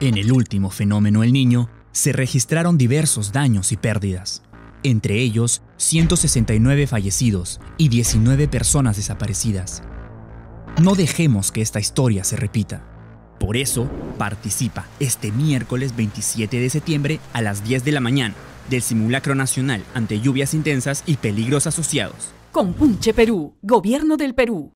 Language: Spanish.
En el último fenómeno El Niño, se registraron diversos daños y pérdidas, entre ellos 169 fallecidos y 19 personas desaparecidas. No dejemos que esta historia se repita. Por eso, participa este miércoles 27 de septiembre a las 10 de la mañana del simulacro nacional ante lluvias intensas y peligros asociados. Compunche Perú, Gobierno del Perú.